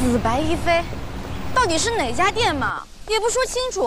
死白一飞，到底是哪家店嘛？也不说清楚。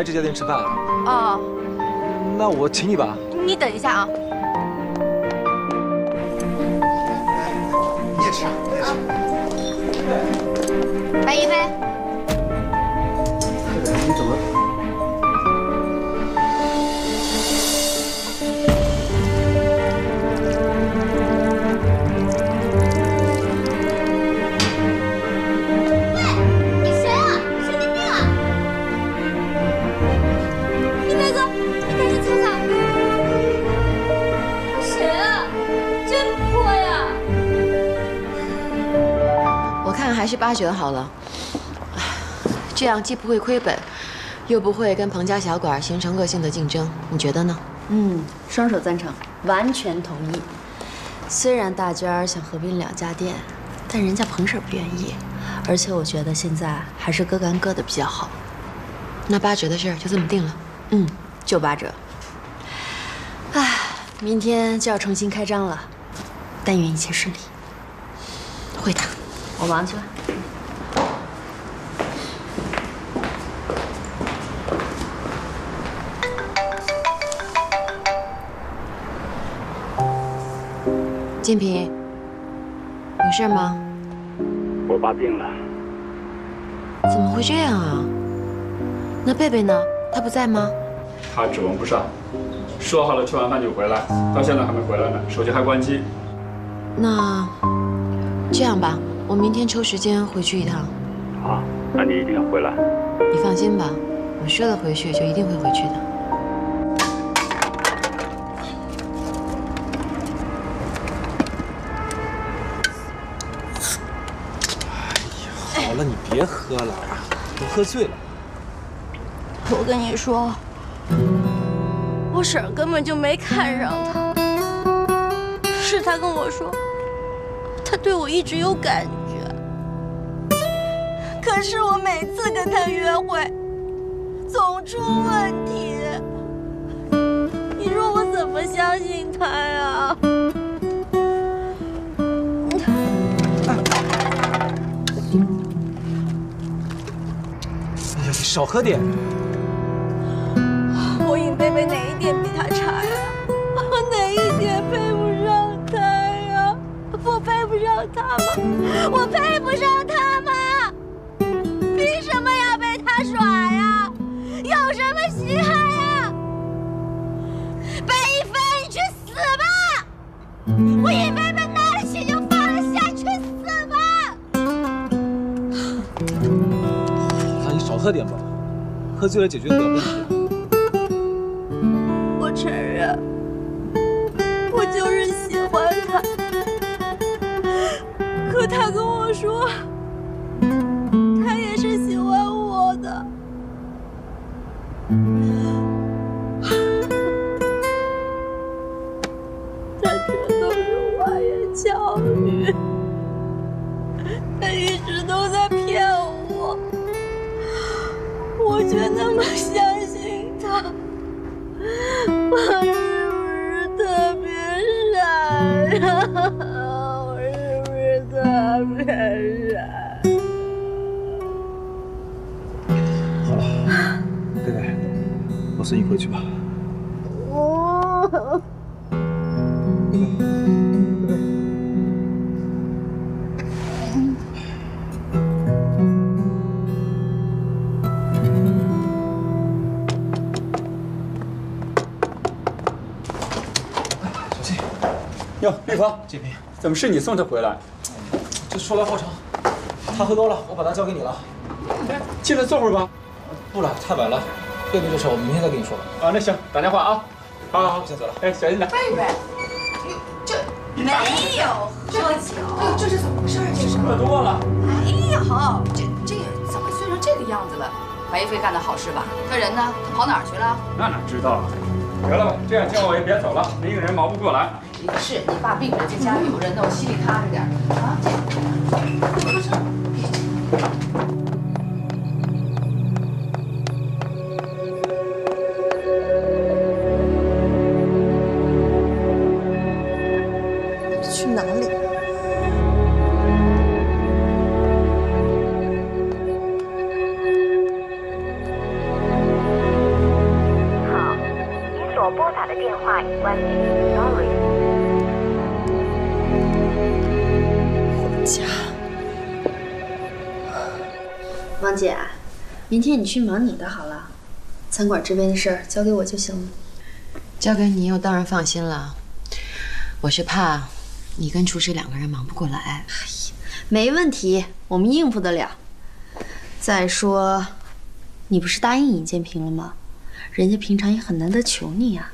来这家店吃饭啊？哦，那我请你吧。你等一下啊。你也吃，你也吃。白一飞。八折好了，这样既不会亏本，又不会跟彭家小馆形成恶性的竞争，你觉得呢？嗯，双手赞成，完全同意。虽然大娟想合并两家店，但人家彭婶不愿意，而且我觉得现在还是各干各的比较好。那八折的事就这么定了？嗯，就八折。哎，明天就要重新开张了，但愿一切顺利。会的。我忙去了。建平，有事吗？我爸病了。怎么会这样啊？那贝贝呢？他不在吗？他指望不上，说好了吃完饭就回来，到现在还没回来呢，手机还关机。那这样吧。我明天抽时间回去一趟。好，那你一定要回来。你放心吧，我说了回去就一定会回去的。别喝了，都喝醉了。我跟你说，我婶根本就没看上他，是他跟我说，他对我一直有感觉。可是我每次跟他约会，总出问题。你说我怎么相信他少喝点。我尹贝贝哪一点比他差呀？我哪一点配不上他呀？我配不上他吗？我配不上他吗？凭什么要被他耍呀？有什么稀罕呀？白一飞，你去死吧！我尹贝贝拿得起就放得下，去死吧！那你少喝点吧，喝醉了解决不了问题。我承认，我就是喜欢他，可他跟我说。怎么是你送他回来？这说来话长，他喝多了，我把他交给你了。进来坐会儿吧。不了，太晚了。贝贝这事我明天再跟你说吧。啊，那行，打电话啊。好，好，好，我先走了。哎，小心点。贝贝，这没有喝酒，这是怎么回事？这是喝多了。哎呀，这这怎么醉成这个样子了？白一飞干的好事吧？他人呢？他跑哪儿去了？那哪知道啊？得了吧，这样今晚我也别走了，一个人忙不过来。是，你爸病着，这家里有人呢，我心里踏实点啊。这明天你去忙你的好了，餐馆这边的事儿交给我就行了。交给你，我当然放心了。我是怕你跟厨师两个人忙不过来。哎呀，没问题，我们应付得了。再说，你不是答应尹建平了吗？人家平常也很难得求你啊。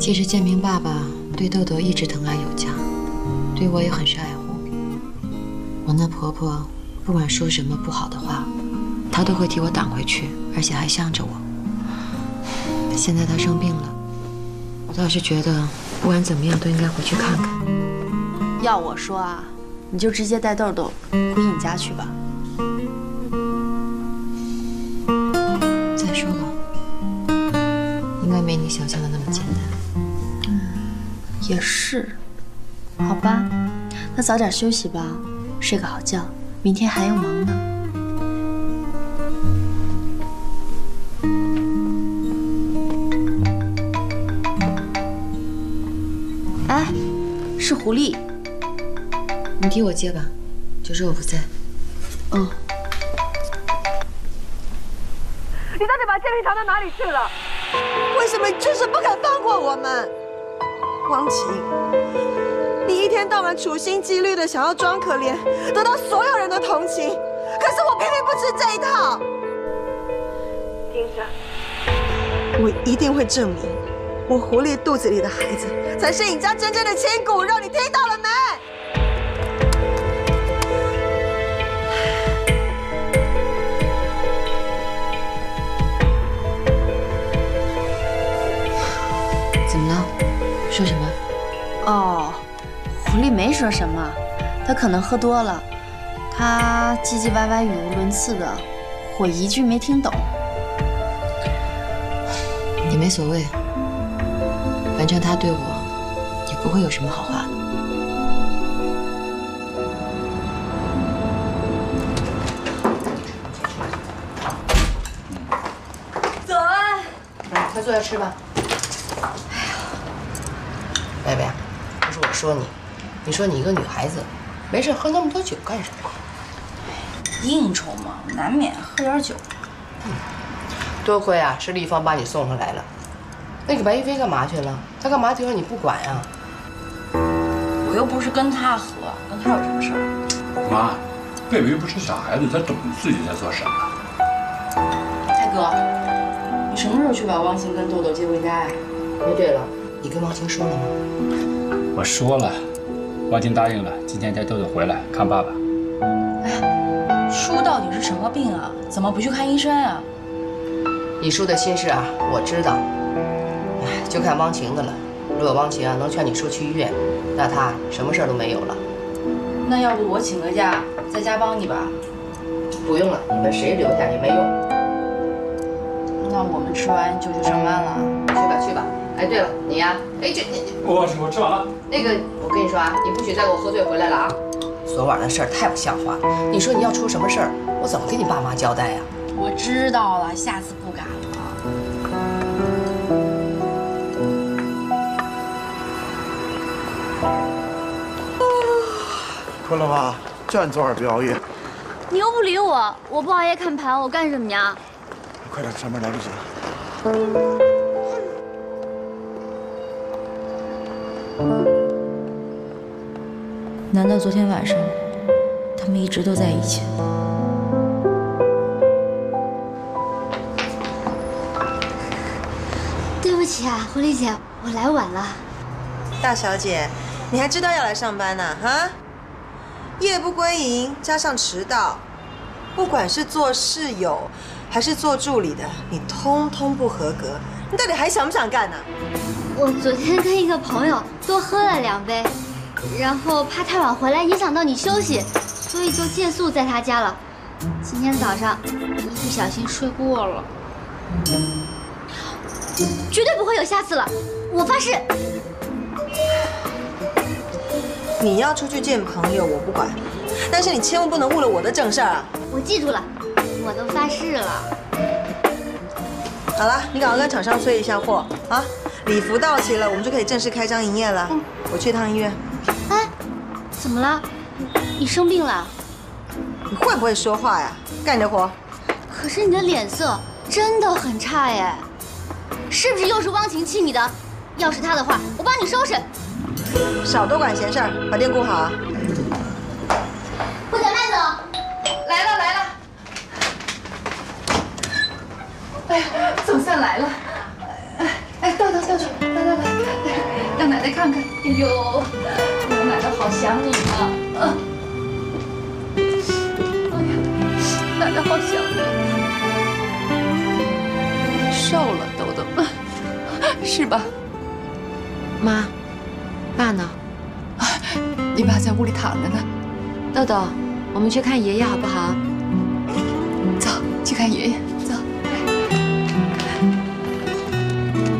其实建平爸爸对豆豆一直疼爱有加，对我也很是爱护。我那婆婆。不管说什么不好的话，他都会替我挡回去，而且还向着我。现在他生病了，我倒是觉得不管怎么样都应该回去看看。要我说啊，你就直接带豆豆回你家去吧。再说吧，应该没你想象的那么简单。也是，好吧，那早点休息吧，睡个好觉。明天还要忙呢。是狐狸，你替我接吧，就是我不在。嗯。你到底把建平藏到哪里去了？为什么就是不肯放过我们？汪晴。你一天到晚处心积虑的想要装可怜，得到所有人的同情，可是我偏偏不吃这一套。听着，我一定会证明，我狐狸肚子里的孩子才是你家真正的亲骨肉，你听到了没？怎么了？说什么？哦。狐狸没说什么，他可能喝多了，他唧唧歪歪、语无伦次的，我一句没听懂。也没所谓，反正他对我也不会有什么好话的。走啊！来，快坐下吃吧。哎呀，贝贝，不是我说你。你说你一个女孩子，没事喝那么多酒干什么？应酬嘛，难免喝点酒。多亏啊，是丽芳把你送上来了。那个白一飞干嘛去了？他干嘛就让你不管呀？我又不是跟他喝，跟他有什么事儿？妈，贝贝又不是小孩子，他懂自己在做什么。泰哥，你什么时候去把汪晴跟豆豆接回家呀？哎，对了，你跟汪晴说了吗？我说了。汪晴答应了，今天带豆豆回来看爸爸。哎，叔到底是什么病啊？怎么不去看医生啊？你叔的心事啊，我知道。哎，就看汪晴的了。如果汪晴啊能劝你叔去医院，那他什么事儿都没有了。那要不我请个假，在家帮你吧？不用了，你们谁留下也没用。那我们吃完就去上班了。去吧，去吧。哎，对了，你呀，哎，这你我我吃完了。那个，我跟你说啊，你不许再给我喝醉回来了啊！昨晚的事儿太不像话了。你说你要出什么事儿，我怎么跟你爸妈交代呀？我知道了，下次不困了吧？叫你昨晚别熬夜。你又不理我，我不熬夜看盘，我干什么呀？快点，上班来不及了。难道昨天晚上他们一直都在一起？对不起啊，狐狸姐，我来晚了。大小姐，你还知道要来上班呢？啊？夜不归营加上迟到，不管是做室友还是做助理的，你通通不合格。你到底还想不想干呢？我昨天跟一个朋友多喝了两杯，然后怕太晚回来影响到你休息，所以就借宿在他家了。今天早上一不小心睡过了，绝对不会有下次了，我发誓。你要出去见朋友，我不管，但是你千万不能误了我的正事儿啊！我记住了，我都发誓了。好了，你赶快跟厂商催一下货啊！礼服到齐了，我们就可以正式开张营业了。我去一趟医院。哎，怎么了？你生病了？你会不会说话呀？干你的活。可是你的脸色真的很差哎，是不是又是汪晴气你的？要是他的话，我帮你收拾。少多管闲事儿，把店顾好啊！不等慢走。来了来了。哎呀，总算来了！哎，倒倒倒去，来来来，让奶奶看看。哎呦，奶奶好想你啊！哎呀，奶奶好想你。瘦了，豆豆，是吧？妈，爸呢？你爸在屋里躺着呢。豆豆，我们去看爷爷好不好？走，去看爷爷。走。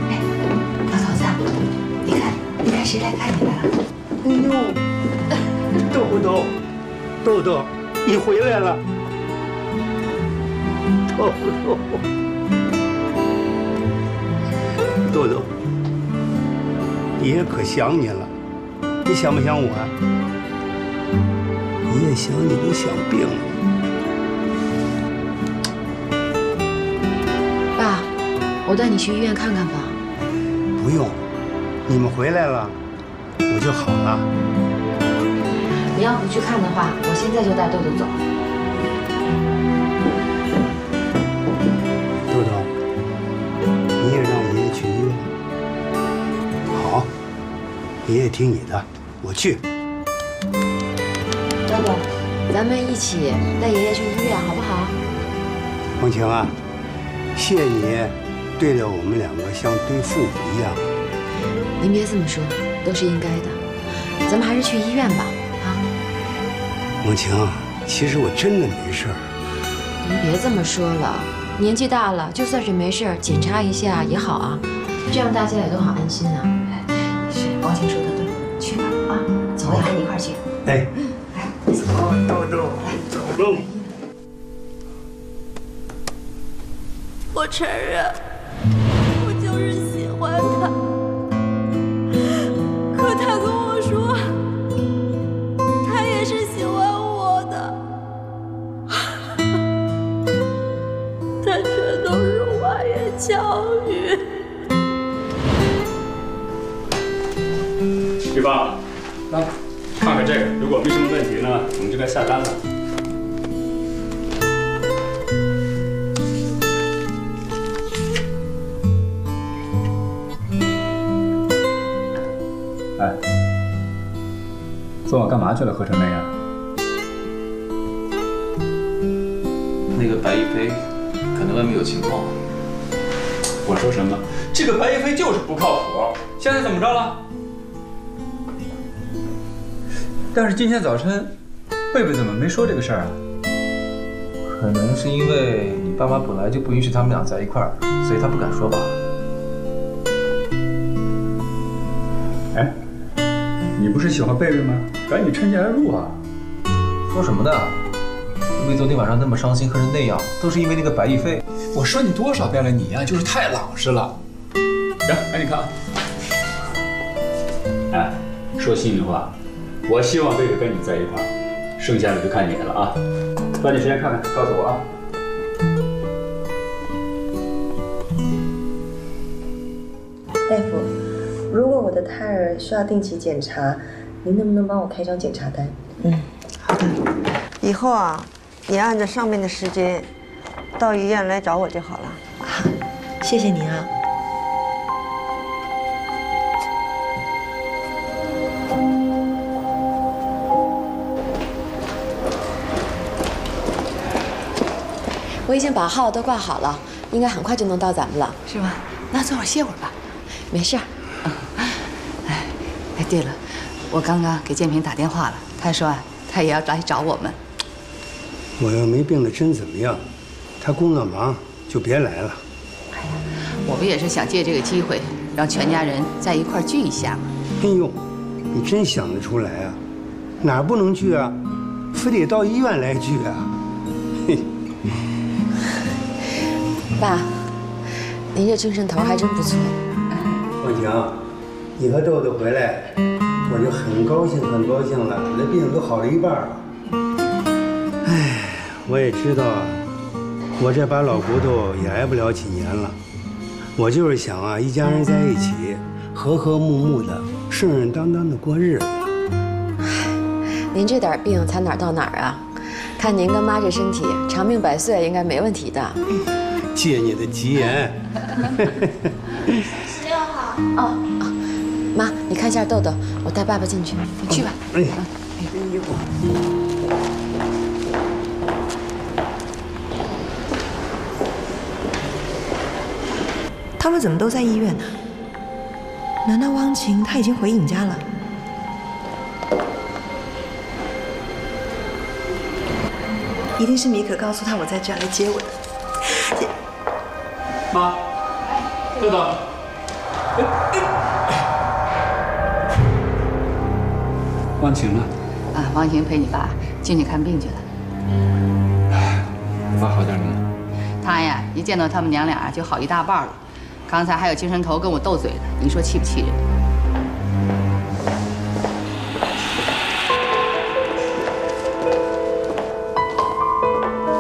哎，老头子，你看，你看谁来看你来了？哎呦，豆豆，豆豆，你回来了。豆豆，豆豆，爷爷可想你了。你想不想我啊？爷爷想你都想病了。爸，我带你去医院看看吧。不用，你们回来了。我就好了。你要不去看的话，我现在就带豆豆走。豆豆，你也让爷爷去医院。好，爷爷听你的，我去。豆豆，咱们一起带爷爷去医院，好不好？梦晴啊，谢谢你对待我们两个像对父母一样。您别这么说。都是应该的，咱们还是去医院吧，啊！梦晴，其实我真的没事儿。您别这么说了，年纪大了，就算是没事儿，检查一下也好啊，这样大家也都好安心啊。是，王晴说的来，走，豆豆，走喽。我承认，但是今天早晨，贝贝怎么没说这个事儿啊？可能是因为你爸妈本来就不允许他们俩在一块儿，所以他不敢说吧。哎，你不是喜欢贝贝吗？赶紧趁机而入啊！说什么呢？贝贝昨天晚上那么伤心，喝成那样，都是因为那个白亦飞。我说你多少遍了，你呀就是太老实了。行，赶紧看啊。哎，说心里话，我希望贝贝跟你在一块儿，剩下的就看你的了啊！抓紧时间看看，告诉我啊。大夫，如果我的胎儿需要定期检查，您能不能帮我开张检查单？嗯，好的。以后啊，你按照上面的时间到医院来找我就好了。好，谢谢您啊。我已经把号都挂好了，应该很快就能到咱们了，是吗？那坐会儿歇会儿吧。没事儿。哎，哎，对了，我刚刚给建平打电话了，他说啊，他也要来找我们。我要没病的真怎么样？他工作忙就别来了。哎呀，我不也是想借这个机会，让全家人在一块聚一下吗？哎呦，你真想得出来啊！哪不能聚啊？非得到医院来聚啊？爸，您这精神头还真不错。凤晴，你和豆豆回来，我就很高兴，很高兴了。我的病都好了一半了。哎，我也知道，我这把老骨头也挨不了几年了。我就是想啊，一家人在一起，和和睦睦的，顺顺当当的过日子。您这点病才哪儿到哪儿啊？看您跟妈这身体，长命百岁应该没问题的。借你的吉言。十六号。哦，妈，你看一下豆豆，我带爸爸进去。你去吧。哎。他们怎么都在医院呢？难道汪晴她已经回尹家了？一定是米可告诉他我在这儿来接我的。妈，豆豆，汪晴呢？啊，汪晴陪你爸进去看病去了。你爸好点了吗？他呀，一见到他们娘俩就好一大半了。刚才还有精神头跟我斗嘴呢，你说气不气人？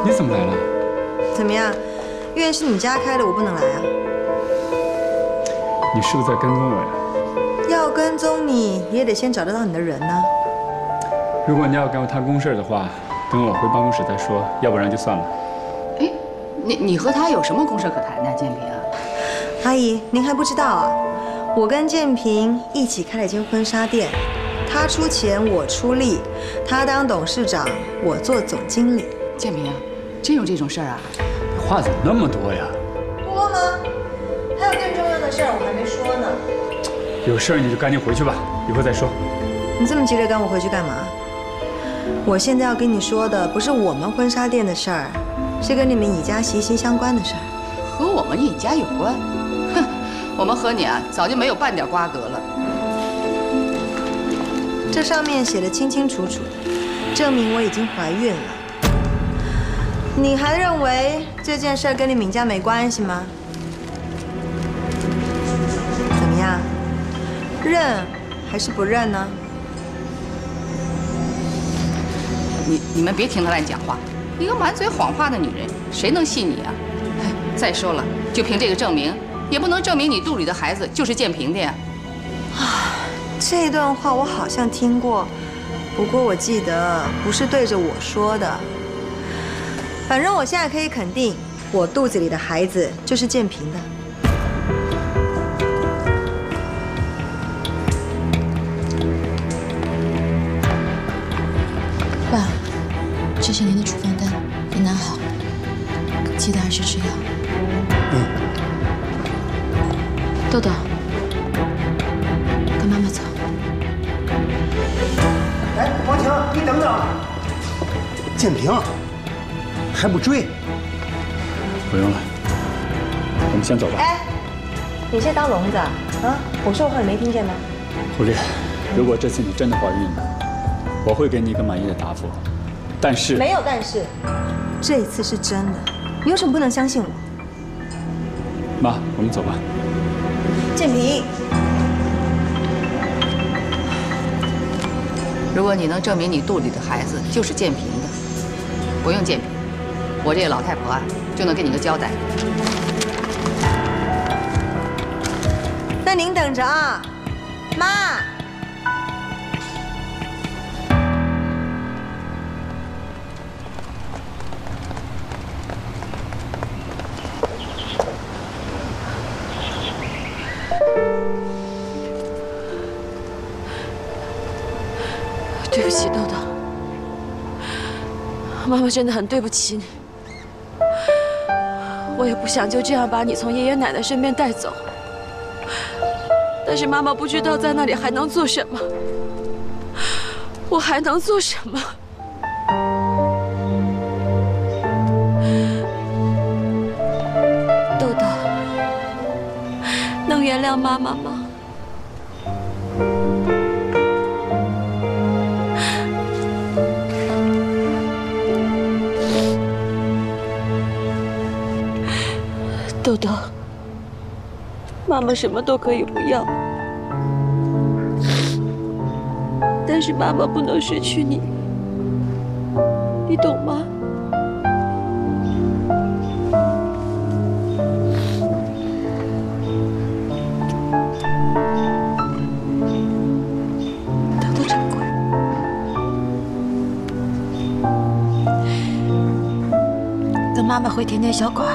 你怎么来了？怎么样？院是你家开的，我不能来啊！你是不是在跟踪我呀？要跟踪你，也得先找得到你的人呢。如果你要跟我谈公事的话，等我回办公室再说，要不然就算了。哎，你你和他有什么公事可谈呢，建平？阿姨，您还不知道啊？我跟建平一起开了一间婚纱店，他出钱，我出力，他当董事长，我做总经理。建平，真有这种事儿啊？话怎么那么多呀？多吗？还有更重要的事儿我还没说呢。有事儿你就赶紧回去吧，一会儿再说。你这么急着赶我回去干嘛？我现在要跟你说的不是我们婚纱店的事儿，是跟你们尹家息息相关的事儿。和我们尹家有关？哼，我们和你啊早就没有半点瓜葛了。这上面写的清清楚楚，证明我已经怀孕了。你还认为这件事跟你敏家没关系吗？怎么样，认还是不认呢？你你们别听他乱讲话，一个满嘴谎话的女人，谁能信你啊？再说了，就凭这个证明，也不能证明你肚里的孩子就是建平的呀。啊，这段话我好像听过，不过我记得不是对着我说的。反正我现在可以肯定，我肚子里的孩子就是建平的。爸，这是您的处方单，您拿好，记得按时吃药。嗯。豆豆，跟妈妈走。哎，王晴，你等等。建平。还不追？不用了，我们先走吧。哎，你先当聋子啊？我说话你没听见吗？狐狸，如果这次你真的怀孕了，我会给你一个满意的答复。但是没有但是，这次是真的，你有什么不能相信我？妈，我们走吧。建平，如果你能证明你肚里的孩子就是建平的，不用建平。我这个老太婆啊就能给你个交代。那您等着啊。妈。对不起豆豆。妈妈真的很对不起你。我也不想就这样把你从爷爷奶奶身边带走，但是妈妈不知道在那里还能做什么，我还能做什么？豆豆，能原谅妈妈吗？豆豆，妈妈什么都可以不要，但是妈妈不能失去你，你懂吗？豆豆真乖，跟妈妈回甜甜小馆。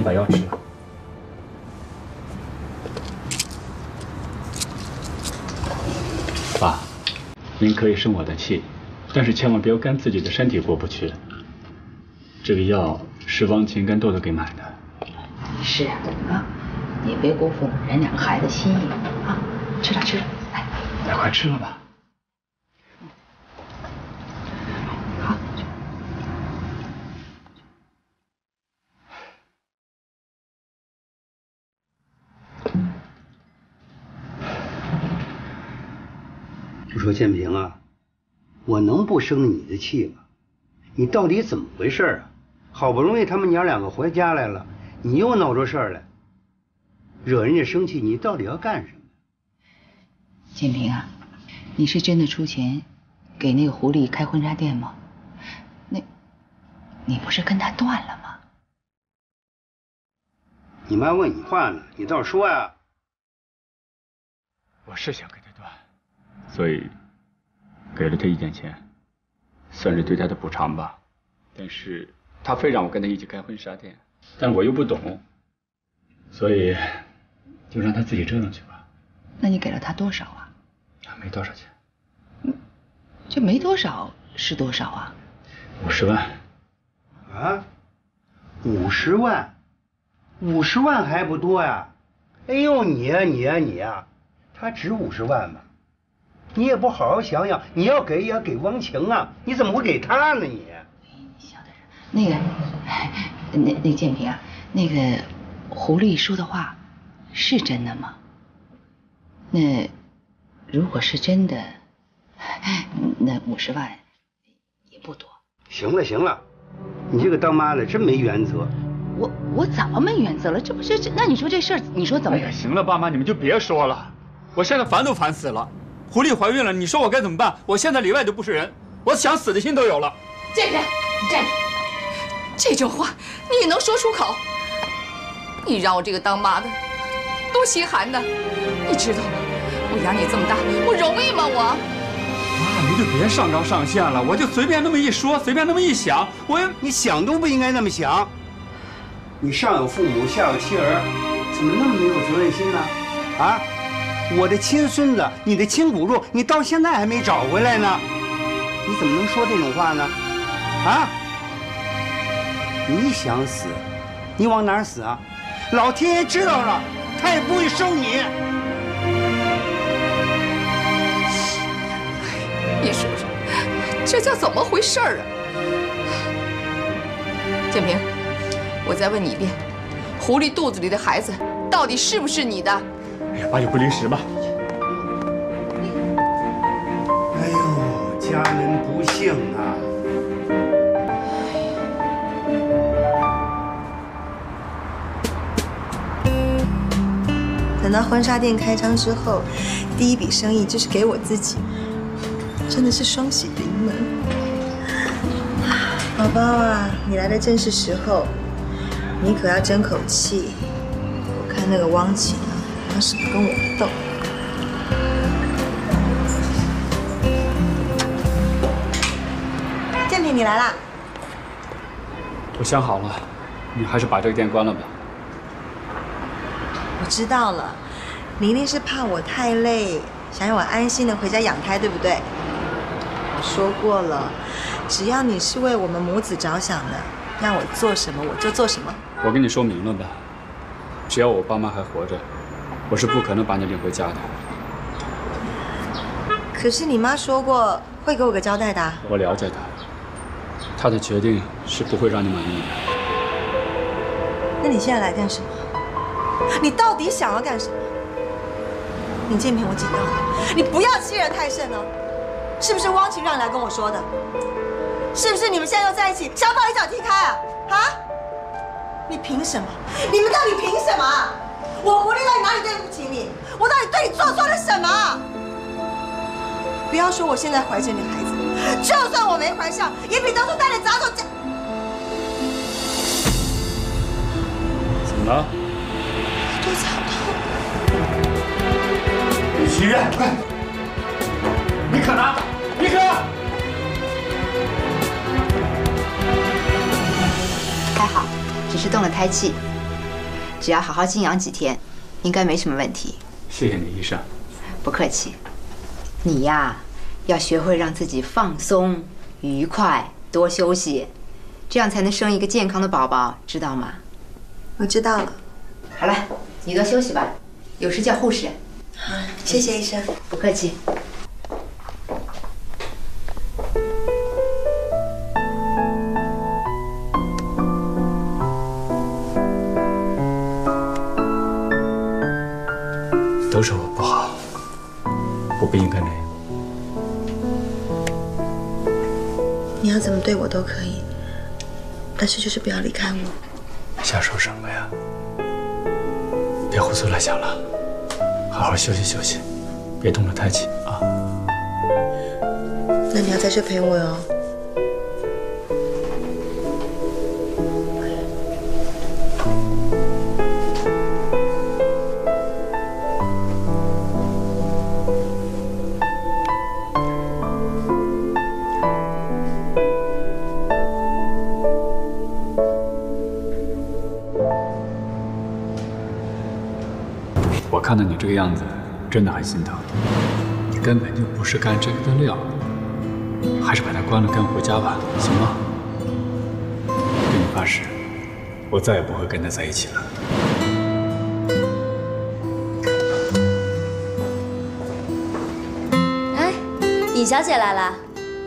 赶紧把药吃了。爸，您可以生我的气，但是千万不要跟自己的身体过不去。这个药是汪琴跟豆豆给买的。是啊，啊。也别辜负了人两个孩子心意啊！吃了吃了，来，来快吃了吧。说建平啊，我能不生你的气吗？你到底怎么回事啊？好不容易他们娘两个回家来了，你又闹出事儿来。惹人家生气，你到底要干什么？建平啊，你是真的出钱给那个狐狸开婚纱店吗？那，你不是跟他断了吗？你妈问你话呢，你倒是说呀！我是想跟他断，所以给了他一点钱，算是对他的补偿吧。但是他非让我跟他一起开婚纱店，但我又不懂，所以。就让他自己折腾去吧。那你给了他多少啊？没多少钱。嗯，这没多少是多少啊？五十万。啊？五十万？五十万还不多呀？哎呦，你呀你呀你呀，他值五十万吗？你也不好好想想，你要给也要给汪晴啊，你怎么会给他呢你？你小点声。那个，那那建平啊，那个狐狸说的话。是真的吗？那如果是真的，那五十万也不多。行了行了，你这个当妈的真没原则。我我怎么没原则了？这不是这？那你说这事儿，你说怎么？哎呀，行了，爸妈你们就别说了，我现在烦都烦死了。狐狸怀孕了，你说我该怎么办？我现在里外都不是人，我想死的心都有了。贱人，你站住！这种话你也能说出口？你让我这个当妈的。多心寒呢，你知道吗？我养你这么大，我容易吗？我妈，您就别上纲上线了，我就随便那么一说，随便那么一想，我你想都不应该那么想。你上有父母，下有妻儿，怎么那么没有责任心呢？啊，我的亲孙子，你的亲骨肉，你到现在还没找回来呢，你怎么能说这种话呢？啊，你想死，你往哪儿死啊？老天爷知道了。他也不会收你。你说说，这叫怎么回事啊？建平，我再问你一遍，狐狸肚子里的孩子到底是不是你的？哎呀，八九不离十吧。哎呦，家门不幸啊！等到婚纱店开张之后，第一笔生意就是给我自己，真的是双喜临门。宝宝啊，你来的正是时候，你可要争口气。我看那个汪晴是不跟我斗，建平你来啦。我想好了，你还是把这个店关了吧。我知道了，你一定是怕我太累，想让我安心的回家养胎，对不对？我说过了，只要你是为我们母子着想的，让我做什么我就做什么。我跟你说明了吧，只要我爸妈还活着，我是不可能把你领回家的。可是你妈说过会给我个交代的。我了解她，她的决定是不会让你满意的。那你现在来干什么？你到底想要干什么？林建平，我警告你，你不要欺人太甚哦！是不是汪晴让你来跟我说的？是不是你们现在又在一起，想把我一脚踢开啊？啊？你凭什么？你们到底凭什么？我胡丽到底哪里对不起你？我到底对你做错了什么？不要说我现在怀着你孩子，就算我没怀上，也比当初带你砸走家。怎么了？肚子好痛。去医院，快！你可拿，你可！还好，只是动了胎气，只要好好静养几天，应该没什么问题。谢谢你，医生。不客气。你呀，要学会让自己放松、愉快，多休息，这样才能生一个健康的宝宝，知道吗？我知道了。好了，你多休息吧，有事叫护士。好，谢谢医生。不客气。都可以，但是就是不要离开我。瞎说什么呀？别胡思乱想了，好好休息休息，别动了胎气啊。那你要在这陪我哟。个样子，真的很心疼。你根本就不是干这个的料，还是把他关了，跟回家吧，行吗？跟你发誓，我再也不会跟他在一起了。哎，尹小姐来了。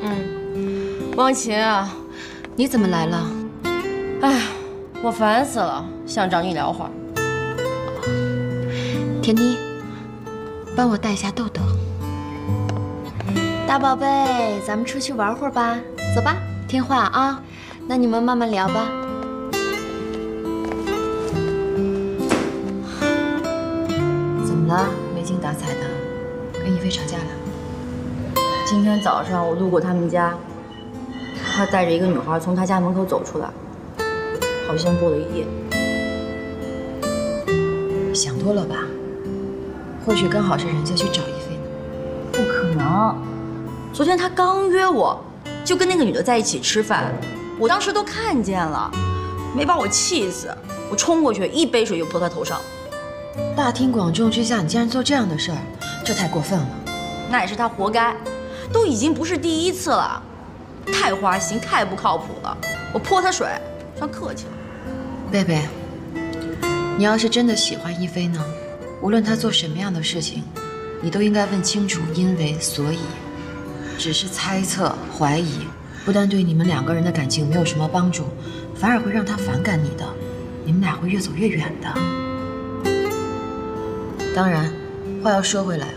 嗯，汪琴啊，你怎么来了？哎，我烦死了，想找你聊会儿。田妮，帮我带一下豆豆。大宝贝，咱们出去玩会儿吧，走吧，听话啊。那你们慢慢聊吧。怎么了？没精打采的，跟一菲吵架了？今天早上我路过他们家，他带着一个女孩从他家门口走出来，好像过了一夜。想多了吧？或许刚好是人家去找一菲呢，不可能。昨天他刚约我，就跟那个女的在一起吃饭，我当时都看见了，没把我气死。我冲过去，一杯水就泼他头上。大庭广众之下，你竟然做这样的事儿，这太过分了。那也是他活该，都已经不是第一次了，太花心，太不靠谱了。我泼他水，算客气了。贝贝，你要是真的喜欢一菲呢？无论他做什么样的事情，你都应该问清楚，因为所以，只是猜测怀疑，不但对你们两个人的感情没有什么帮助，反而会让他反感你的，你们俩会越走越远的。当然，话要说回来，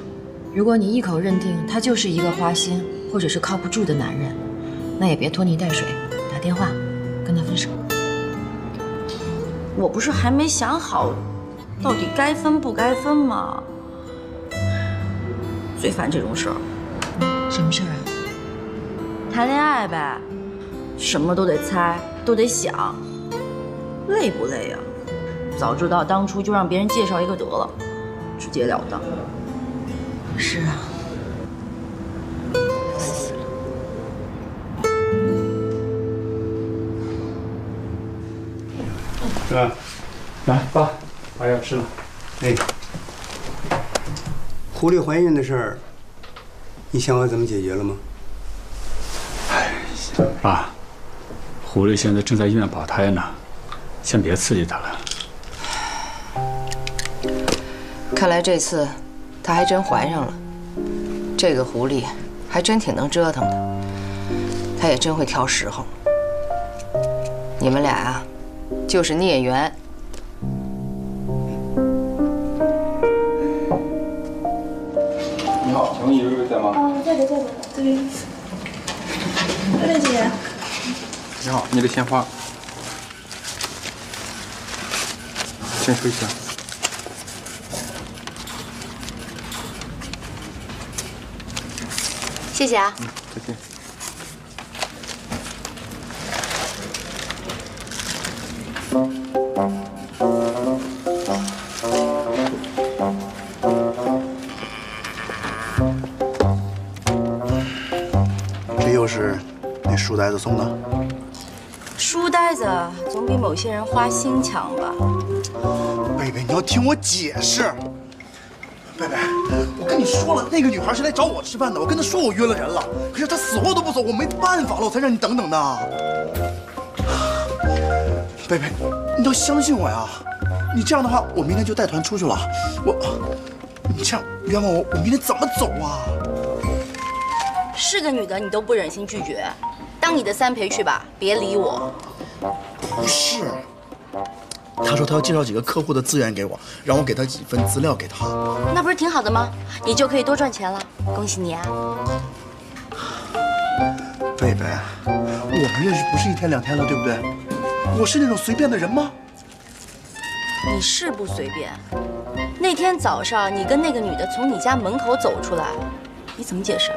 如果你一口认定他就是一个花心或者是靠不住的男人，那也别拖泥带水，打电话跟他分手。我不是还没想好。到底该分不该分嘛？最烦这种事儿。什么事儿啊？谈恋爱呗，什么都得猜，都得想，累不累呀？早知道当初就让别人介绍一个得了，直截了当。是啊。是吧？来，爸，爸要吃了。哎，狐狸怀孕的事儿，你想好怎么解决了吗？哎爸，狐狸现在正在医院保胎呢，先别刺激她了。看来这次她还真怀上了。这个狐狸还真挺能折腾的，她也真会挑时候。你们俩啊，就是孽缘。在吗？哦，在的，在的，这边。二妹姐。你好，你的鲜花。先收一下。谢谢啊。嗯，再见。子送的。书呆子总比某些人花心强吧？贝贝，你要听我解释。贝贝，我跟你说了，那个女孩是来找我吃饭的，我跟她说我约了人了，可是她死活都不走，我没办法了，我才让你等等的。贝贝，你要相信我呀！你这样的话，我明天就带团出去了。我，你这样冤枉我，我明天怎么走啊？是个女的，你都不忍心拒绝，当你的三陪去吧，别理我。不是，他说他要介绍几个客户的资源给我，让我给他几份资料给他。那不是挺好的吗？你就可以多赚钱了，恭喜你啊！贝贝，我们认识不是一天两天了，对不对？我是那种随便的人吗？你是不随便。那天早上你跟那个女的从你家门口走出来，你怎么解释？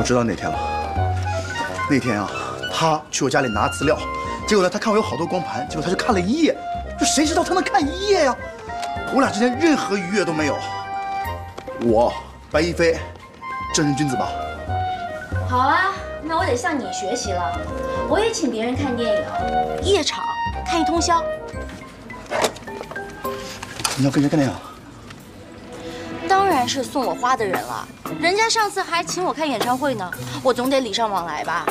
我知道那天了。那天啊，他去我家里拿资料，结果呢，他看我有好多光盘，结果他就看了一夜。这谁知道他能看一夜呀？我俩之间任何愉悦都没有。我白一飞，正人君子吧？好啊，那我得向你学习了。我也请别人看电影，夜场看一通宵。你要跟谁看电影？当然是送我花的人了，人家上次还请我看演唱会呢，我总得礼尚往来吧。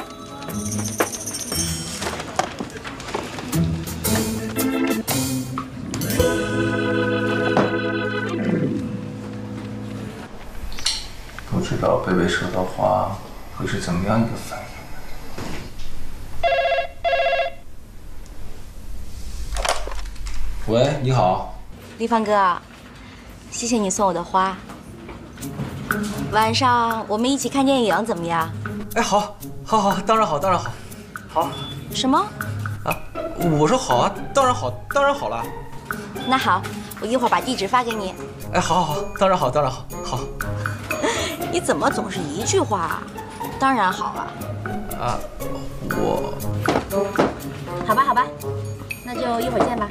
不知道贝贝收到花会是怎么样一个反应。喂，你好，立芳哥，谢谢你送我的花。晚上我们一起看电影怎么样？哎，好，好，好，当然好，当然好，好。什么？啊，我说好啊，当然好，当然好了。那好，我一会儿把地址发给你。哎，好，好，好，当然好，当然好，好。你怎么总是一句话？当然好了。啊，我。好吧，好吧，那就一会儿见吧。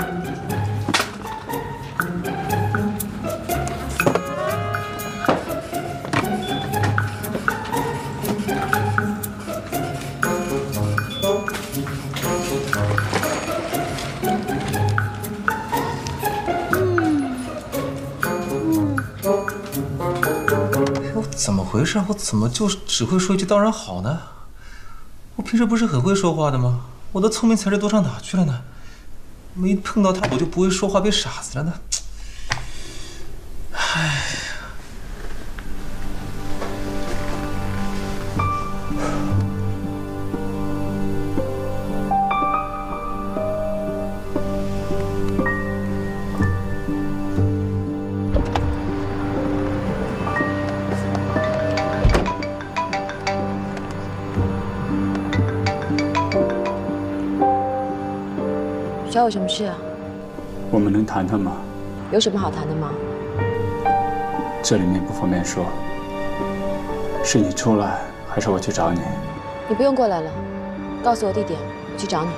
怎么回事？我怎么就只会说一句“当然好”呢？我平时不是很会说话的吗？我的聪明才智都上哪去了呢？没碰到他，我就不会说话，变傻子了呢。找我什么事啊？我们能谈谈吗？有什么好谈的吗？这里面不方便说。是你出来，还是我去找你？你不用过来了，告诉我地点，我去找你。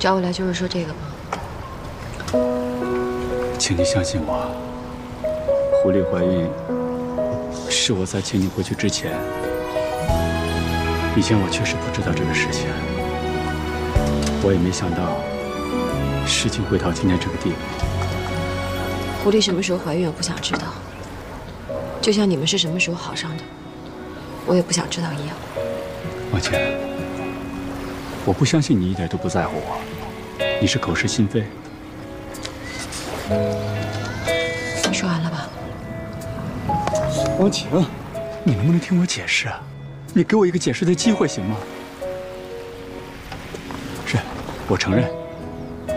找我来就是说这个吗？请你相信我，狐狸怀孕是我在请你回去之前，以前我确实不知道这个事情，我也没想到事情会到今天这个地步。狐狸什么时候怀孕，我不想知道。就像你们是什么时候好上的，我也不想知道一样。王倩，我不相信你一点都不在乎我，你是口是心非。说完了吧？王晴，你能不能听我解释啊？你给我一个解释的机会行吗？是，我承认，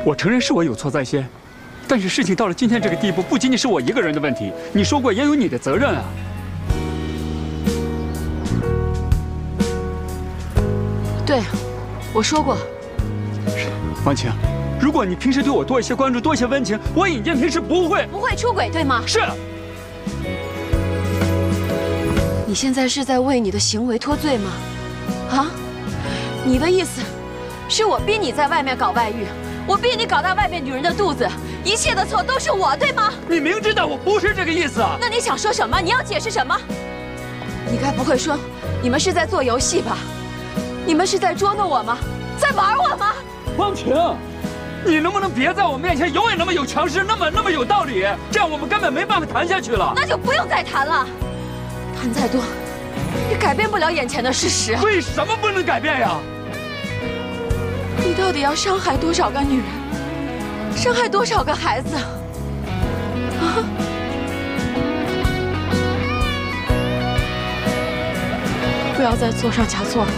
我承认是我有错在先，但是事情到了今天这个地步，不仅仅是我一个人的问题，你说过也有你的责任啊。对，我说过。是王晴，如果你平时对我多一些关注，多一些温情，我尹建平是不会不会出轨，对吗？是。你现在是在为你的行为脱罪吗？啊？你的意思，是我逼你在外面搞外遇，我逼你搞大外面女人的肚子，一切的错都是我，对吗？你明知道我不是这个意思啊！那你想说什么？你要解释什么？你该不会说，你们是在做游戏吧？你们是在捉弄我吗？在玩我吗？汪晴，你能不能别在我面前永远那么有强势，那么那么有道理？这样我们根本没办法谈下去了。那就不用再谈了。谈再多，也改变不了眼前的事实。为什么不能改变呀？你到底要伤害多少个女人？伤害多少个孩子？啊！不要再错上加错了。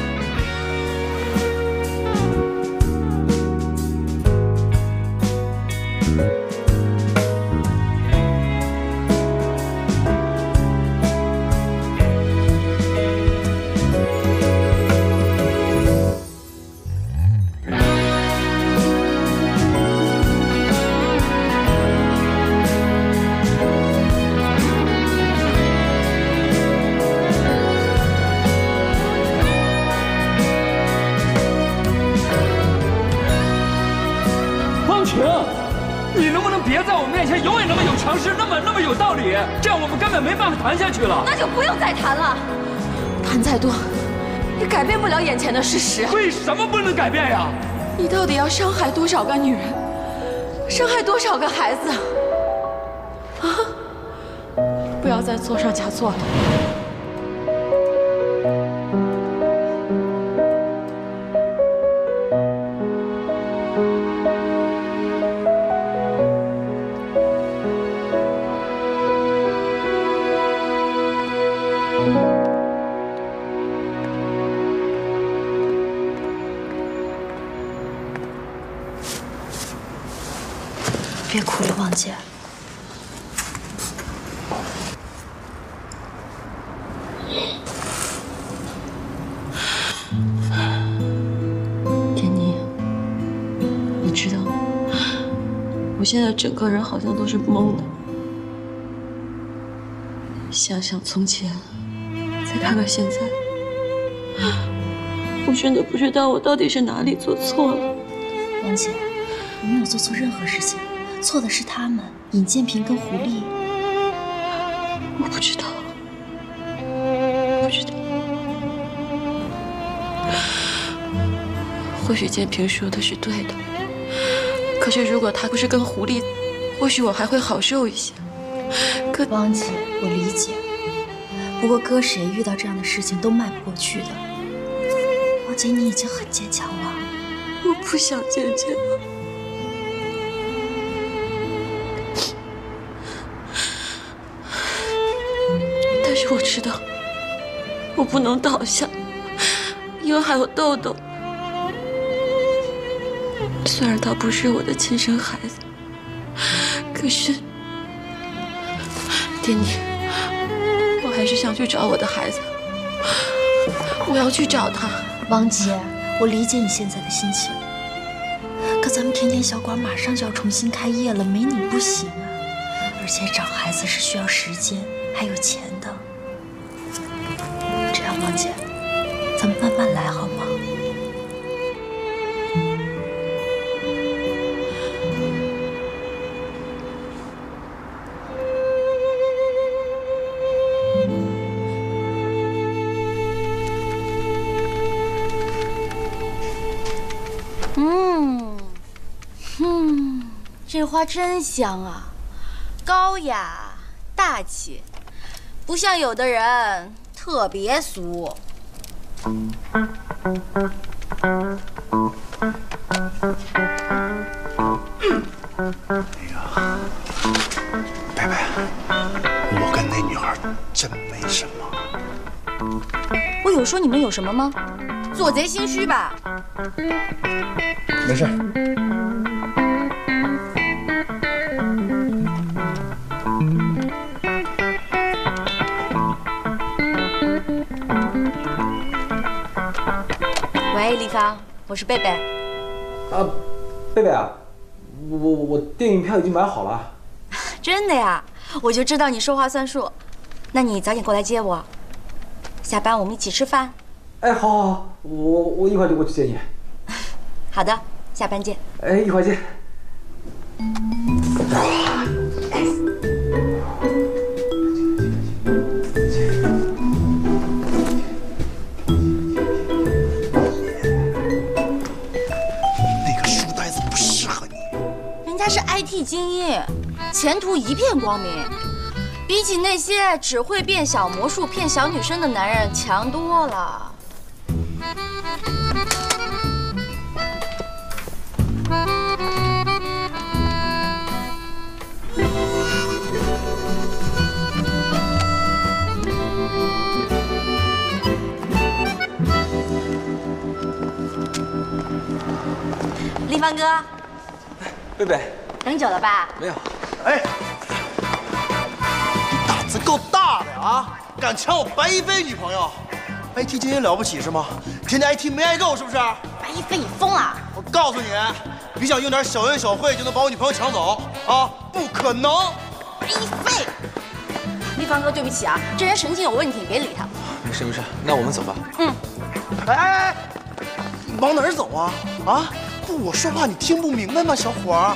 谈下去了。那就不用再谈了。谈再多，也改变不了眼前的事实。为什么不能改变呀？你到底要伤害多少个女人？伤害多少个孩子？啊！不要再错上加错了。整个人好像都是懵的。想想从前，再看看现在，我真的不知道我到底是哪里做错了。王姐，我没有做错任何事情。错的是他们，尹建平跟胡丽。我不知道，不知道。或许建平说的是对的，可是如果他不是跟狐狸，或许我还会好受一些。可王姐，我理解。不过搁谁遇到这样的事情都迈不过去的。王姐，你已经很坚强了。我不想坚强。但是我知道，我不能倒下，因为还有豆豆。虽然他不是我的亲生孩子，可是，爹妮，我还是想去找我的孩子。我要去找他。王姐，我理解你现在的心情。可咱们甜甜小馆马上就要重新开业了，没你不行啊！而且找孩子是需要时间还有钱的。这样，王姐，咱们慢。慢来好吗？花真香啊，高雅大气，不像有的人特别俗。贝贝，我跟那女孩真没什么。我有说你们有什么吗？做贼心虚吧？没事。我是贝贝。啊，贝贝啊，我我我电影票已经买好了。真的呀？我就知道你说话算数。那你早点过来接我，下班我们一起吃饭。哎，好，好，好，我我一会儿就过去接你。好的，下班见。哎，一会儿见。精英，前途一片光明，比起那些只会变小魔术骗小女生的男人强多了。立方哥，贝贝，等久了吧？没有。哎，你胆子够大的啊！敢抢我白一飞女朋友？IT 精英了不起是吗？天天 IT 没挨够是不是？白一飞，你疯了！我告诉你，你想用点小恩小惠就能把我女朋友抢走啊？不可能！白一飞，立方哥，对不起啊，这人神经有问题，别理他。没事没事，那我们走吧。嗯。哎哎哎，你往哪儿走啊？啊？不，我说话你听不明白吗，小伙儿？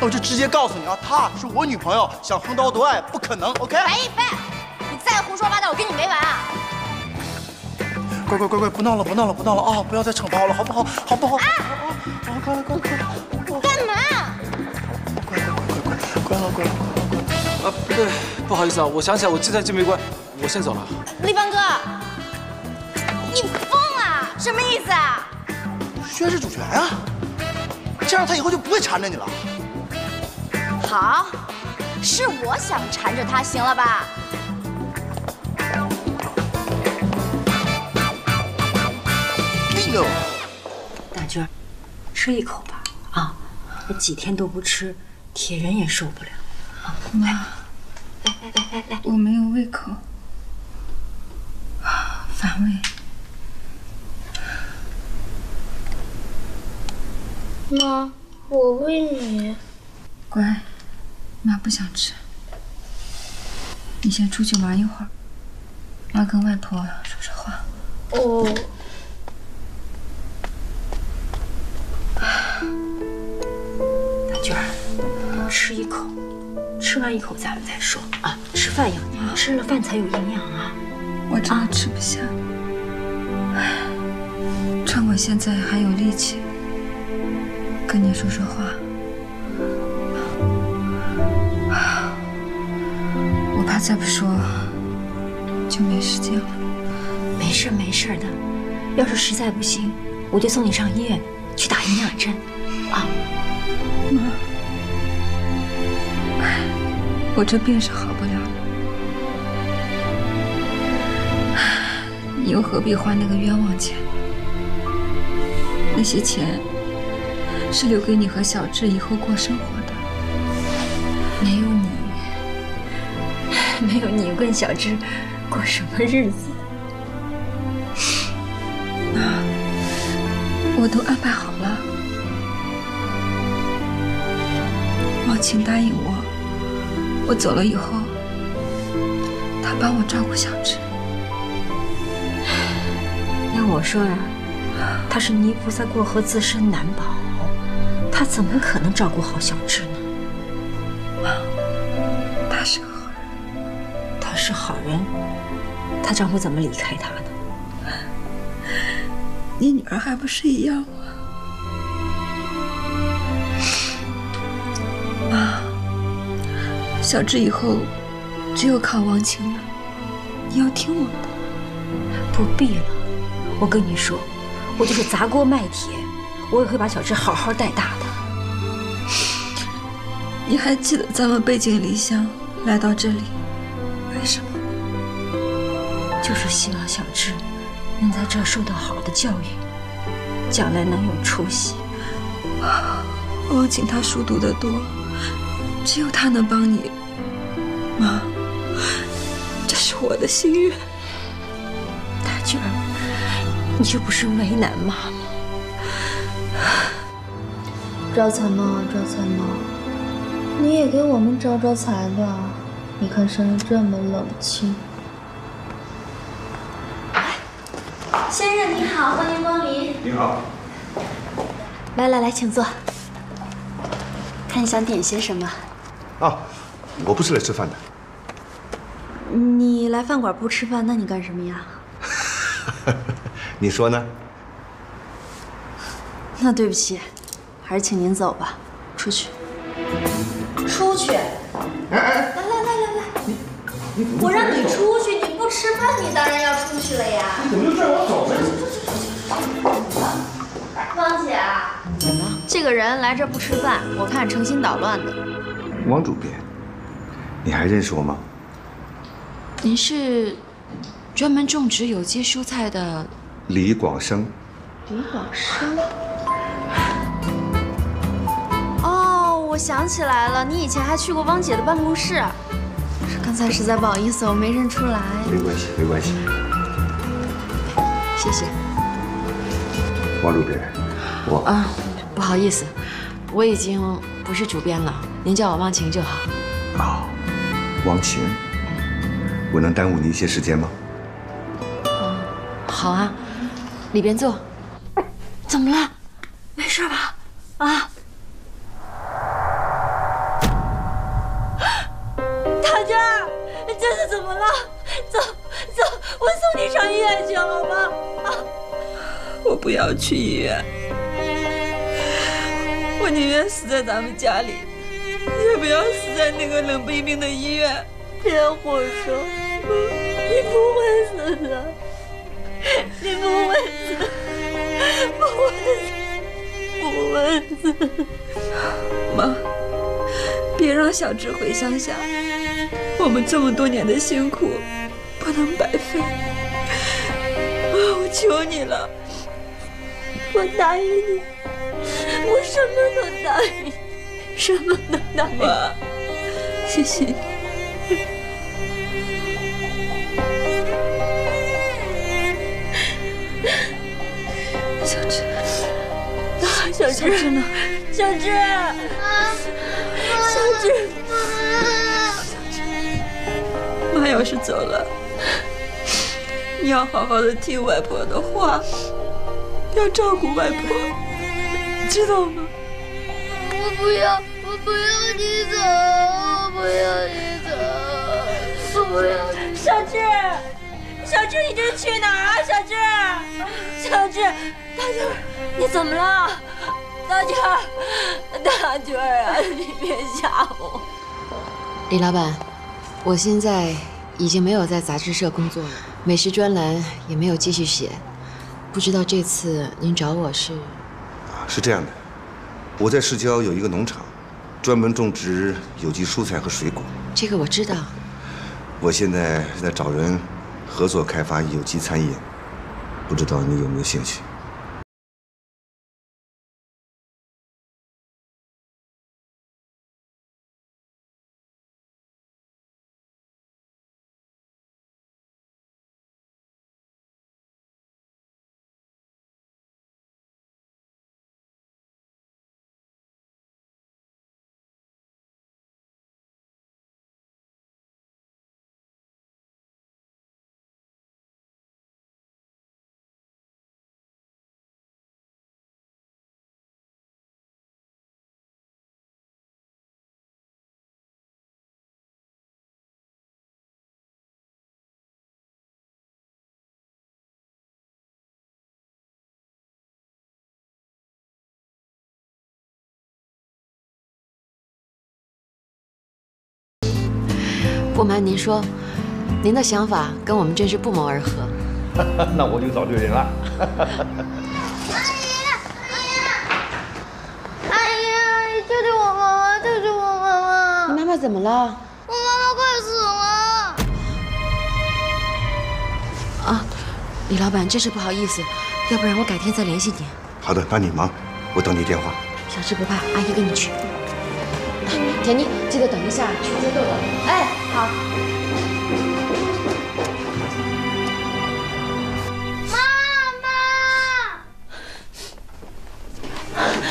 那我就直接告诉你啊，她是我女朋友，想横刀夺爱不可能，OK？白一飞，你再胡说八道，我跟你没完啊！乖乖乖乖，不闹了不闹了不闹了啊！不要再逞包了，好不好？好不好？啊！啊，快来快来快来！干嘛？乖了乖了。啊，对，不好意思啊，我想起来我记在这没关，我先走了。立方哥，你疯啊？什么意思啊？宣誓主权啊！这样他以后就不会缠着你了。好，是我想缠着他，行了吧？bingo。大娟，吃一口吧，啊，我几天都不吃，铁人也受不了。啊，妈，来来来来来，我没有胃口，反胃。妈，我喂你。乖，妈不想吃。你先出去玩一会儿，妈跟外婆说说话。哦。大娟儿，吃一口，吃完一口咱们再说啊。吃饭要紧，吃了饭才有营养啊。我真的吃不下。唉，趁我现在还有力气，跟你说说话。再不说就没时间了。没事没事的，要是实在不行，我就送你上医院去打营养针，啊。妈，我这病是好不了了。你又何必花那个冤枉钱？那些钱是留给你和小智以后过生活跟小芝过什么日子？妈，我都安排好了。王晴答应我，我走了以后，她帮我照顾小芝。要我说呀，他是泥菩萨过河，自身难保，他怎么可能照顾好小智她丈夫怎么离开她的？你女儿还不是一样吗？妈，小智以后只有靠王晴了，你要听我的。不必了，我跟你说，我就是砸锅卖铁，我也会把小智好好带大的。你还记得咱们背井离乡来到这里？就是希望小智能在这儿受到好的教育，将来能有出息。王晴她书读得多，只有他能帮你。妈，这是我的心愿。大娟，你这不是为难妈吗？招财猫啊，招财猫，你也给我们招招财吧。你看生人这么冷清。先生您好，欢迎光临。您好，来来来，请坐。看你想点些什么？啊，我不是来吃饭的。你来饭馆不吃饭，那你干什么呀？你说呢？那对不起，还是请您走吧，出去。出去！来来来来来，我让你出去，吃饭，你当然要出去了呀。你怎么就拽我走呢？汪姐啊，怎么了？这个人来这不吃饭，我看成心捣乱的。汪主编，你还认识我吗？您是专门种植有机蔬菜的李广生。李广生。哦，我想起来了，你以前还去过汪姐的办公室。刚才实在不好意思，我没认出来。没关系，没关系。谢谢王主编，我啊，不好意思，我已经不是主编了，您叫我汪晴就好。啊，王晴，我能耽误你一些时间吗？好啊，里边坐。怎么了？没事吧？啊？去医院，我宁愿死在咱们家里，也不要死在那个冷冰冰的医院。别胡说，你不会死的，你不会死，不会死，不会死。妈，别让小智回乡下，我们这么多年的辛苦不能白费。妈，我求你了。我答应你，我什么都答应，什么都答应。妈，谢谢你。小志，小智小智呢？小志，小志，妈要是走了，你要好好的听外婆的话。要照顾外婆，知道吗？我不要，我不要你走，我不要你走，我不要你走。小志，小志，你这是去哪儿啊？小志，小志，大娟，你怎么了？大娟，大娟啊，你别吓我。李老板，我现在已经没有在杂志社工作了，美食专栏也没有继续写。不知道这次您找我是？是这样的，我在市郊有一个农场，专门种植有机蔬菜和水果。这个我知道。我现在在找人合作开发有机餐饮，不知道你有没有兴趣？不瞒您说，您的想法跟我们真是不谋而合。那我就找对人了。阿姨，阿姨救救我妈妈！救救我妈妈！你妈妈怎么了？我妈妈快死了！啊，李老板，真是不好意思，要不然我改天再联系你。好的，那你忙，我等你电话。小智不怕，阿姨跟你去。田妮，记得等一下去接豆豆。哎，好。妈妈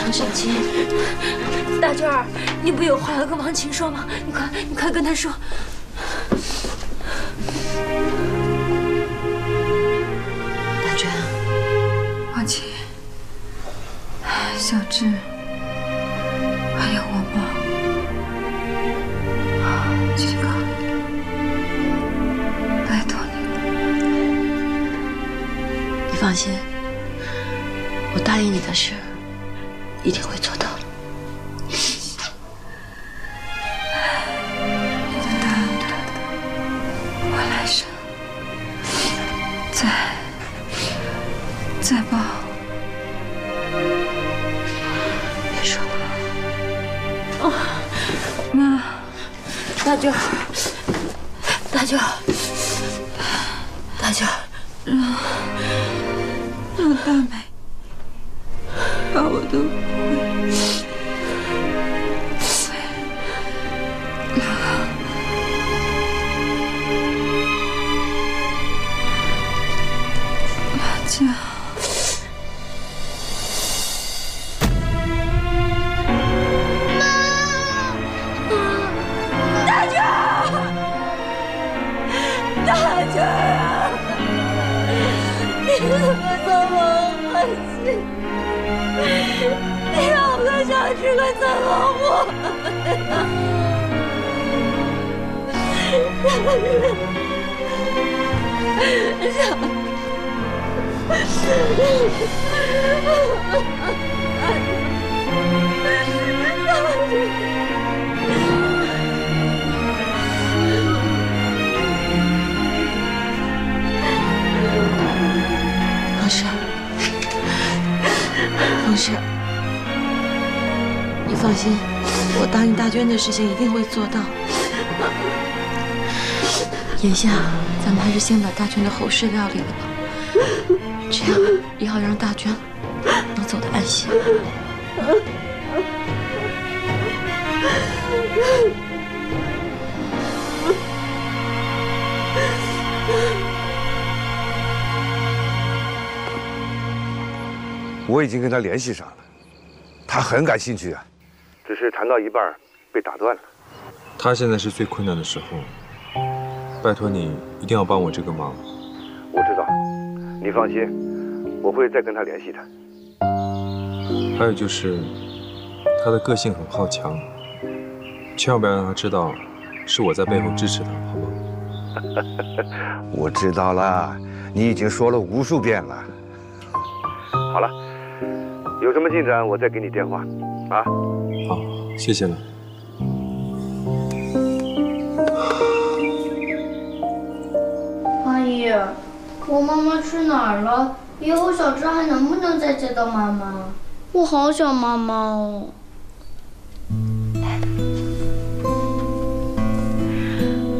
王小琴，大娟儿，你不有话要跟王琴说吗？你快，你快跟她说。大娟，王琴，小智，放心，我答应你的事。一定会做到家。大娟，大娟啊！你怎么这么狠心？你让我跟小智可怎么活呀？小。方氏，方氏，你放心，我答应大娟的事情一定会做到。眼下，咱们还是先把大娟的后事料理了吧。这样也好让大娟能走得安心。我已经跟他联系上了，他很感兴趣啊，只是谈到一半被打断了。他现在是最困难的时候，拜托你一定要帮我这个忙。你放心，我会再跟他联系的。还有就是，他的个性很好强，千万不要让他知道是我在背后支持他，好吗？我知道了，你已经说了无数遍了。好了，有什么进展我再给你电话，啊？好，谢谢了。阿姨，我妈妈去哪儿了？以后小智还能不能再见到妈妈？我好想妈妈哦。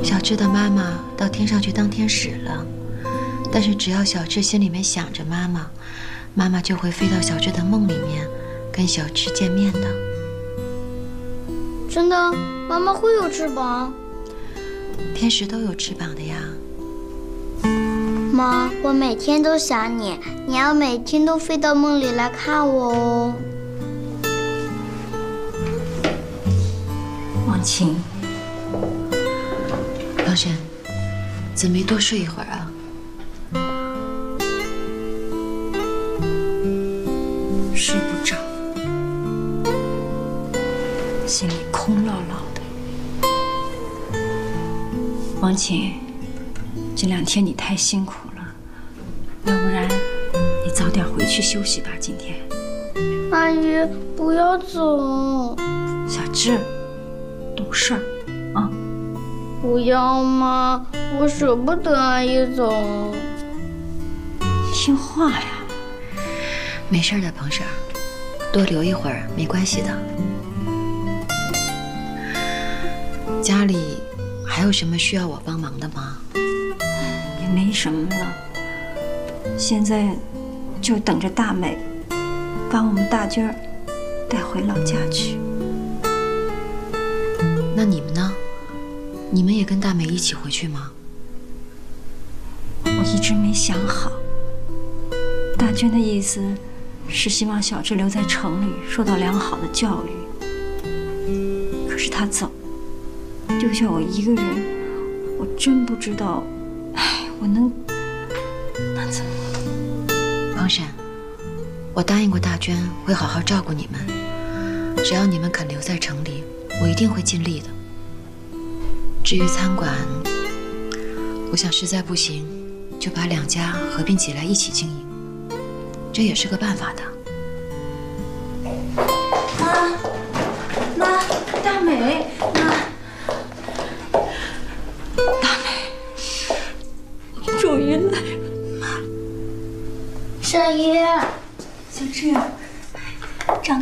小智的妈妈到天上去当天使了，但是只要小智心里面想着妈妈，妈妈就会飞到小智的梦里面，跟小智见面的。真的？妈妈会有翅膀？天使都有翅膀的呀。妈，我每天都想你，你要每天都飞到梦里来看我哦。王晴，老沈，怎么没多睡一会儿啊？睡不着，心里空落落的。王晴，这两天你太辛苦，要不然你早点回去休息吧。今天，阿姨，不要走。小智，懂事儿啊。不要嘛，我舍不得阿姨走。听话呀，没事的，彭婶，多留一会儿没关系的。家里还有什么需要我帮忙的吗？也没什么了，现在就等着大美把我们大军儿带回老家去。那你们呢？你们也跟大美一起回去吗？我一直没想好。大娟的意思是希望小志留在城里，受到良好的教育。可是他走，丢下我一个人，我真不知道，哎，我能我答应过大娟会好好照顾你们，只要你们肯留在城里，我一定会尽力的。至于餐馆，我想实在不行，就把两家合并起来一起经营，这也是个办法的。妈，妈，大美，妈，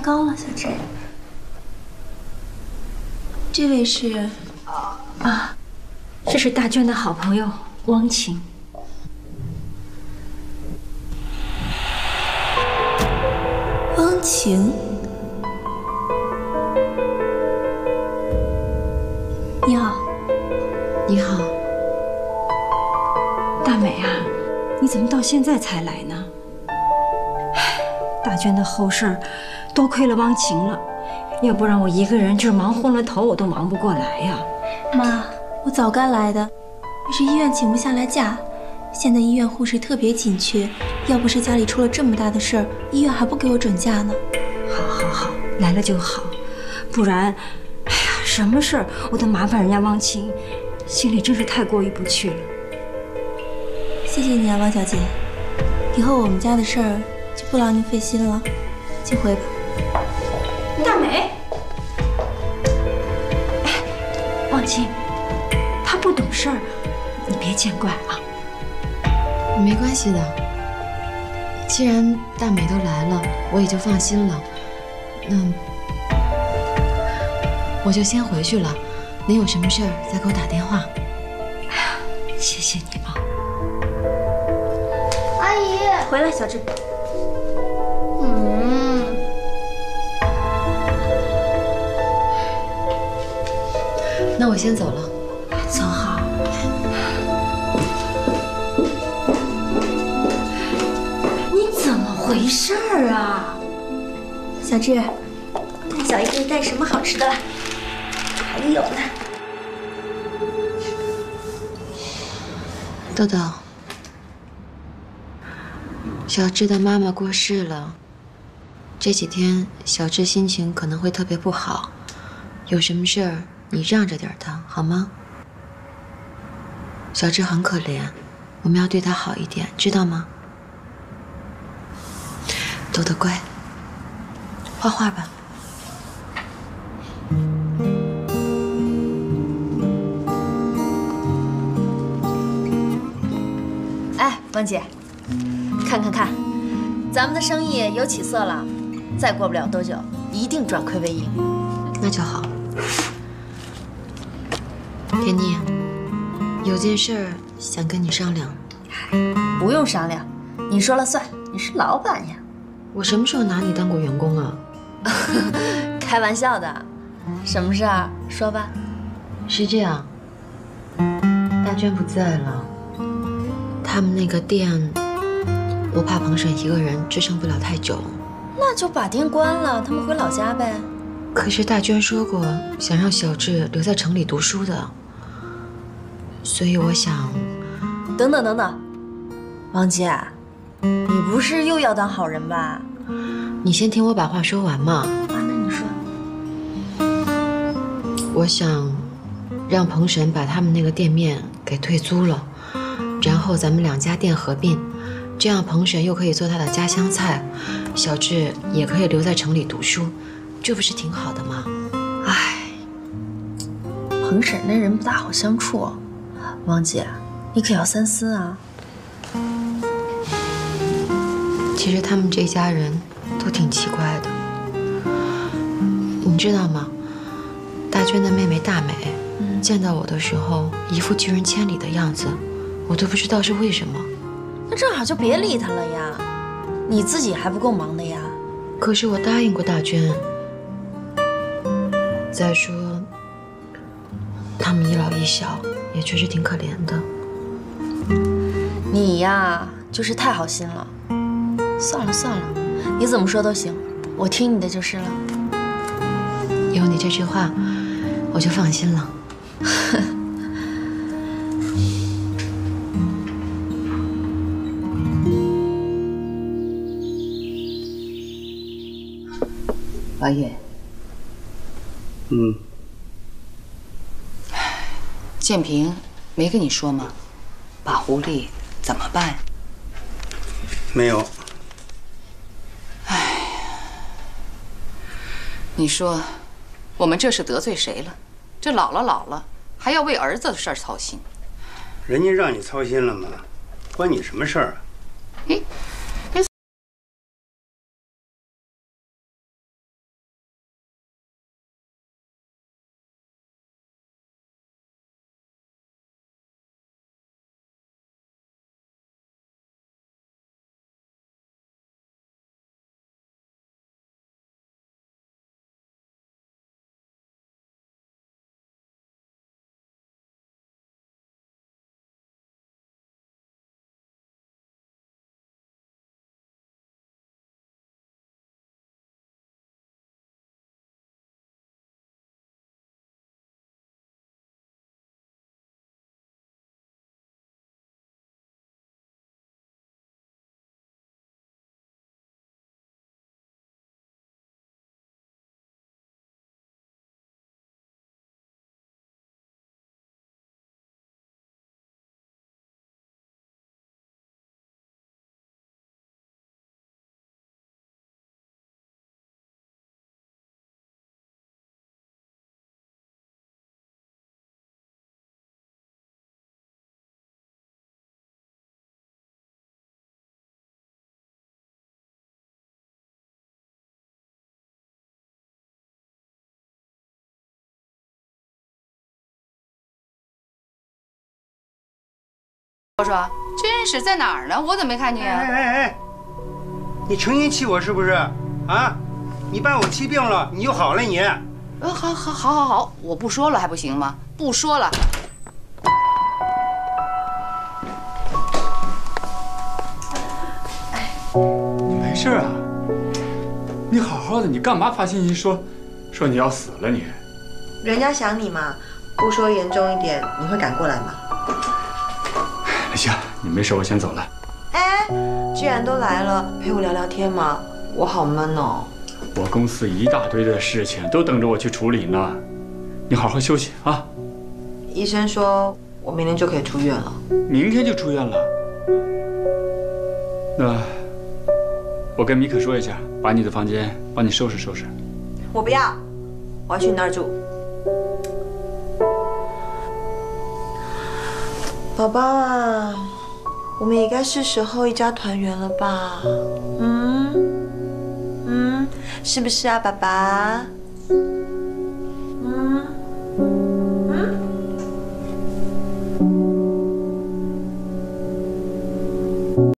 高了，小智。这位是啊，这是大娟的好朋友汪晴。汪晴，你好，你好，大美啊，你怎么到现在才来呢？哎，大娟的后事儿，多亏了汪晴了，要不然我一个人这忙昏了头，我都忙不过来呀。妈，我早该来的，可是医院请不下来假，现在医院护士特别紧缺，要不是家里出了这么大的事儿，医院还不给我准假呢。好，好，好，来了就好，不然，哎呀，什么事儿我都麻烦人家汪晴，心里真是太过意不去了。谢谢你啊，汪小姐，以后我们家的事儿就不劳您费心了，请回吧。见怪啊。没关系的。既然大美都来了，我也就放心了。那我就先回去了。您有什么事儿再给我打电话。谢谢你啊，阿姨，回来，小智。嗯，那我先走了。回事儿啊？小智，看小姨给你带什么好吃的了？还有呢。豆豆，小智的妈妈过世了，这几天小智心情可能会特别不好，有什么事儿你让着点他好吗？小智很可怜，我们要对他好一点，知道吗？豆豆乖，画画吧。哎，王姐，看看看，咱们的生意有起色了，再过不了多久，一定转亏为盈。那就好。田妮，有件事儿想跟你商量。不用商量，你说了算，你是老板呀。我什么时候拿你当过员工啊？开玩笑的，什么事儿说吧。是这样，大娟不在了，他们那个店，我怕彭婶一个人支撑不了太久。那就把店关了，他们回老家呗。可是大娟说过想让小智留在城里读书的，所以我想，等等等等，王姐，你不是又要当好人吧？你先听我把话说完嘛。啊，那你说。我想让彭婶把他们那个店面给退租了，然后咱们两家店合并，这样彭婶又可以做她的家乡菜，小智也可以留在城里读书，这不是挺好的吗？唉，彭婶那人不大好相处，王姐，你可要三思啊。其实他们这家人都挺奇怪的，你知道吗？大娟的妹妹大美，见到我的时候一副拒人千里的样子，我都不知道是为什么。那正好就别理她了呀，你自己还不够忙的呀。可是我答应过大娟。再说，他们一老一小，也确实挺可怜的。你呀，就是太好心了。算了算了，你怎么说都行，我听你的就是了。有你这句话，我就放心了。王爷，嗯，建平没跟你说吗？把狐狸怎么办？没有。你说，我们这是得罪谁了？这老了老了，还要为儿子的事儿操心。人家让你操心了吗？关你什么事儿啊？哎，说说，真是在哪儿呢？我怎么没看见啊？哎哎哎，你成心气我是不是？啊，你把我气病了，你就好了你？呃，好，好，好，好，好，我不说了还不行吗？不说了。你没事啊？你好好的，你干嘛发信息说，说你要死了你？人家想你嘛，不说严重一点，你会赶过来吗？那行，你没事，我先走了。哎，既然都来了，陪我聊聊天嘛，我好闷哦。我公司一大堆的事情都等着我去处理呢，你好好休息啊。医生说我明天就可以出院了。明天就出院了？那我跟米可说一下，把你的房间帮你收拾收拾。我不要，我要去你那儿住。宝宝啊，我们也该是时候一家团圆了吧？嗯嗯，是不是啊，爸爸？